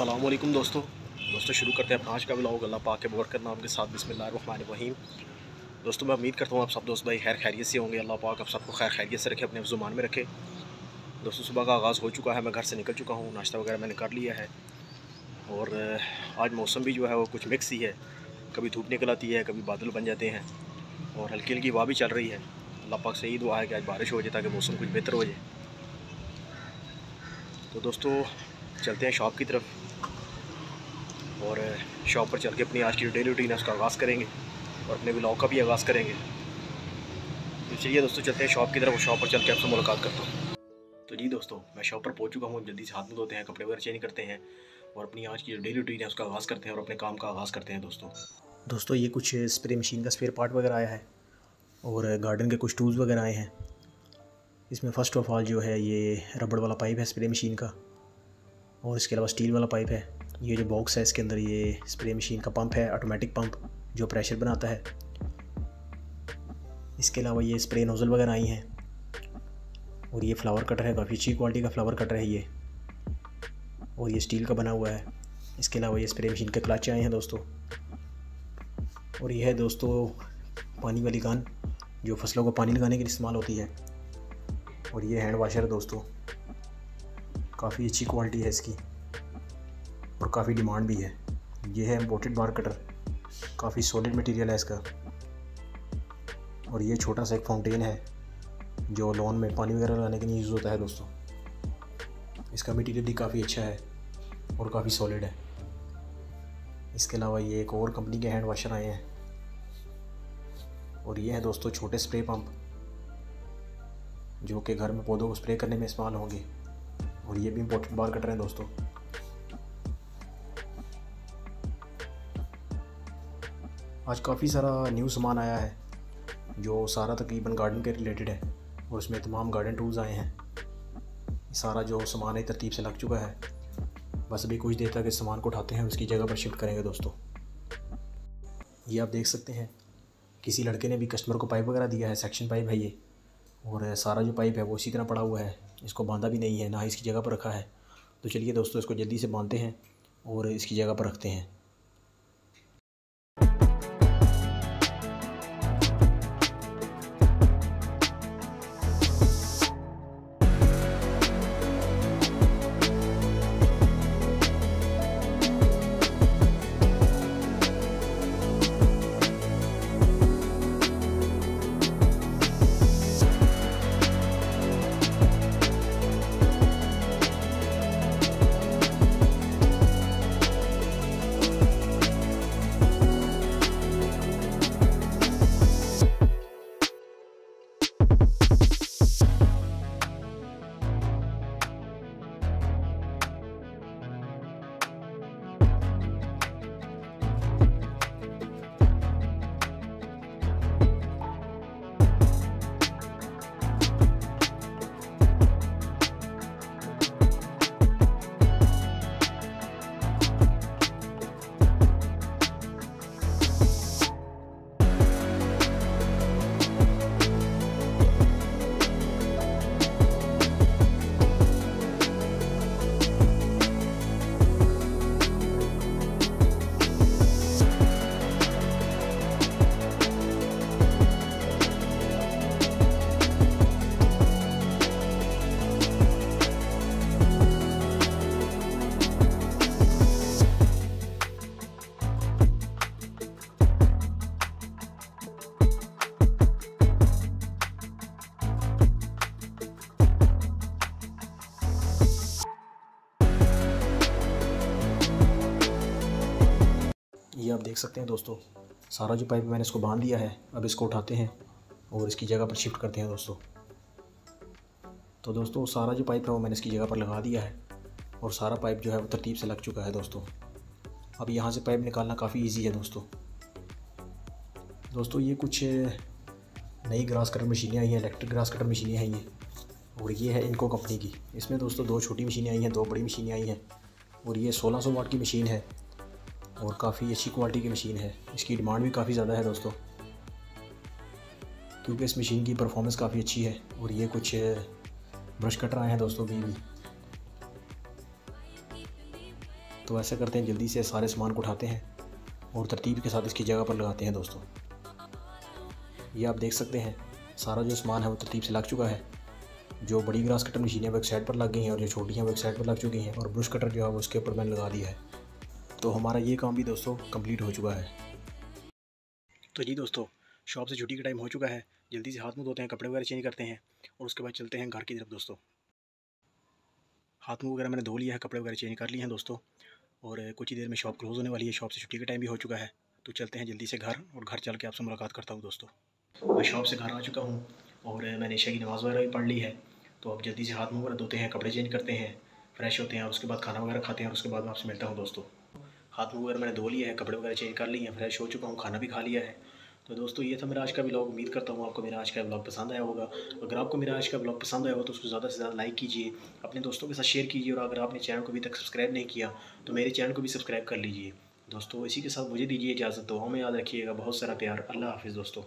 असलम दोस्तों। दोस्तों, शुरू करते हैं अपना आज का ब्लॉग अल्लाह पाक के बोर करना उनके साथ बिस्मिल्लाहिर्रहमानिर्रहीम। दोस्तों, मैं उम्मीद करता हूँ आप सब दोस्त भाई खैर खैरियत से होंगे। अल्लाह पाक आप सबको खैर खैरियत से रखे, अपने जुमान में रखे। दोस्तों, सुबह का आगाज़ हो चुका है, मैं घर से निकल चुका हूँ। नाश्ता वगैरह मैंने कर लिया है। और आज मौसम भी जो है वो कुछ मिक्स ही है। कभी धूप निकल आती है, कभी बादल बन जाते हैं। और हल्की हल्की हवा भी चल रही है। अल्लाह पाक से यही दुआ है कि आज बारिश हो जाए ताकि मौसम कुछ बेहतर हो जाए। तो दोस्तों, चलते हैं शॉप की तरफ़। और शॉप पर चल के अपनी आज की जो डेली रूटीन है, उसका आगाज़ करेंगे और अपने ब्लॉग का भी आगाज़ करेंगे। तो चलिए दोस्तों, चलते हैं शॉप की तरफ़ शॉप पर चल के आपसे मुलाकात करता हूँ। तो जी दोस्तों, मैं शॉप पर पहुँच चुका हूँ, जल्दी से हाथ में धोते हैं, कपड़े वगैरह चेंज करते हैं और अपनी आज की जो डेली रूटीन है, उसका आगाज़ करते हैं और अपने काम का आगाज़ करते हैं दोस्तों। दोस्तों, ये कुछ स्प्रे मशीन का स्पेयर पार्ट वगैरह आया है और गार्डन के कुछ टूल्स वगैरह आए हैं। इसमें फ़र्स्ट ऑफ़ ऑल जो है, ये रबड़ वाला पाइप है स्प्रे मशीन का और इसके अलावा स्टील वाला पाइप है। ये जो बॉक्स है, इसके अंदर ये स्प्रे मशीन का पंप है ऑटोमेटिक पंप जो प्रेशर बनाता है। इसके अलावा ये स्प्रे नोज़ल वगैरह आई हैं। और ये फ्लावर कटर है, काफ़ी अच्छी क्वालिटी का फ्लावर कटर है ये। और ये स्टील का बना हुआ है। इसके अलावा ये स्प्रे मशीन के क्लच आए हैं दोस्तों। और ये है दोस्तों पानी वाली गन, जो फ़सलों को पानी लगाने के लिए इस्तेमाल होती है। और ये हैंड वाशर है दोस्तों। काफ़ी अच्छी क्वालिटी है इसकी। और काफ़ी डिमांड भी है। ये है इम्पोर्टेड बार कटर काफ़ी सॉलिड मटेरियल है इसका। और ये छोटा सा एक फाउंटेन है, जो लॉन में पानी वगैरह लगाने के लिए यूज़ होता है दोस्तों। इसका मटेरियल भी काफ़ी अच्छा है और काफ़ी सॉलिड है। इसके अलावा ये एक और कंपनी के हैंड वाशर आए हैं। और ये है दोस्तों छोटे स्प्रे पंप जो कि घर में पौधों को स्प्रे करने में इस्तेमाल होंगे। और ये भी इम्पोर्टेंट बार कटर हैं दोस्तों। आज काफ़ी सारा न्यू सामान आया है, जो सारा तकरीबन गार्डन के रिलेटेड है, और उसमें तमाम गार्डन टूल्स आए हैं। सारा जो सामान है, तरतीब से लग चुका है। बस अभी कुछ देर तक इस सामान को उठाते हैं, उसकी जगह पर शिफ्ट करेंगे दोस्तों। ये आप देख सकते हैं, किसी लड़के ने भी कस्टमर को पाइप वगैरह दिया है सेक्शन पाइप है ये, और सारा जो पाइप है, वो इसी तरह पड़ा हुआ है। इसको बांधा भी नहीं है, ना इसकी जगह पर रखा है। तो चलिए दोस्तों, इसको जल्दी से बांधते हैं, और इसकी जगह पर रखते हैं। ये आप देख सकते हैं दोस्तों, सारा जो पाइप मैंने इसको बाँध दिया है, अब इसको उठाते हैं और इसकी जगह पर शिफ्ट करते हैं दोस्तों। तो दोस्तों, सारा जो पाइप है वो मैंने इसकी जगह पर लगा दिया है और सारा पाइप जो है वो तरतीब से लग चुका है दोस्तों। अब यहाँ से पाइप निकालना काफ़ी ईजी है दोस्तों। दोस्तों, ये कुछ नई ग्रास कटर मशीनें आई हैं इलेक्ट्रिक ग्रास कटर मशीनें आई हैं और ये है इनको कंपनी की। इसमें दोस्तों दो छोटी मशीनें आई हैं, दो बड़ी मशीनें आई हैं और ये 1600 वाट की मशीन है। और काफ़ी अच्छी क्वालिटी की मशीन है। इसकी डिमांड भी काफ़ी ज़्यादा है दोस्तों। क्योंकि इस मशीन की परफॉर्मेंस काफ़ी अच्छी है और ये कुछ ब्रश कटर आए हैं दोस्तों भी भी। तो ऐसा करते हैं, जल्दी से सारे सामान को उठाते हैं और तरतीब के साथ इसकी जगह पर लगाते हैं दोस्तों। ये आप देख सकते हैं, सारा जो सामान है वो तरतीब से लग चुका है। जो बड़ी ग्रास कटर मशीनें वो एक साइड पर लग गई हैं और जो छोटी हैं, वो एक साइड पर लग चुकी हैं और ब्रश कटर जो है, वो उसके ऊपर मैंने लगा दिया है। तो हमारा ये काम भी दोस्तों कंप्लीट हो चुका है। तो जी दोस्तों शॉप से छुट्टी का टाइम हो चुका है। जल्दी से हाथ मुँह धोते हैं, कपड़े वगैरह चेंज करते हैं और उसके बाद चलते हैं घर की तरफ़ दोस्तों। हाथ मुँह वगैरह मैंने धो लिया है, कपड़े वगैरह चेंज कर लिए हैं दोस्तों। और कुछ ही देर में शॉप क्लोज़ होने वाली है शॉप से छुट्टी का टाइम भी हो चुका है। तो चलते हैं जल्दी से घर और घर चल के आपसे मुलाकात करता हूँ दोस्तों। मैं शॉप से घर आ चुका हूँ और मैंने ईशा की नमाज़ वगैरह भी पढ़ ली है। तो अब जल्दी से हाथ मुँह वगैरह धोते हैं, कपड़े चेंज करते हैं फ्रेश होते हैं उसके बाद खाना वगैरह खाते हैं और उसके बाद मैं आपसे मिलता हूँ दोस्तों। हाथ मुँह वगैरह मैंने धो लिया है, कपड़े वगैरह चेंज कर लिए हैं फ्रेश हो चुका हूँ, खाना भी खा लिया है। तो दोस्तों, ये था मेरा आज का ब्लॉग उम्मीद करता हूँ आपको मेरा आज का ब्लॉग पसंद आया होगा। अगर आपको मेरा आज का ब्लॉग पसंद आया हो तो उसको ज़्यादा से ज़्यादा लाइक कीजिए, अपने दोस्तों के साथ शेयर कीजिए, और अगर आपने चैनल को अभी तक सब्सक्राइब नहीं किया तो मेरे चैनल को भी सब्सक्राइब कर लीजिए। दोस्तों, इसी के साथ मुझे दीजिए इजाज़त, दुआओं हमें याद रखिएगा। बहुत सारा प्यार। अल्लाह हाफिज़ दोस्तों।